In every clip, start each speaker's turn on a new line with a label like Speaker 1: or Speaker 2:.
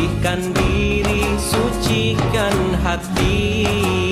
Speaker 1: bersihkan diri, sucikan hati.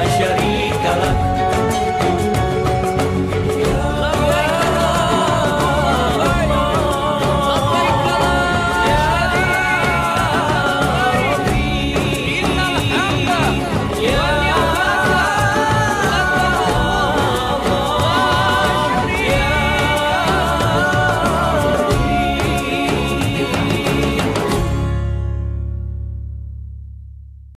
Speaker 1: Russia.